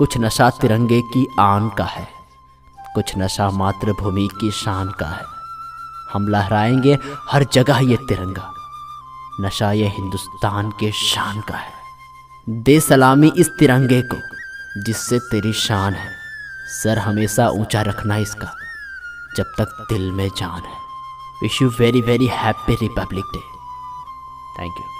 कुछ नशा तिरंगे की आन का है, कुछ नशा मातृभूमि की शान का है। हम लहराएँगे हर जगह ये तिरंगा, नशा ये हिंदुस्तान के शान का है। दे सलामी इस तिरंगे को, जिससे तेरी शान है। सर हमेशा ऊँचा रखना इसका, जब तक दिल में जान है। Wish you very very happy Republic Day thank you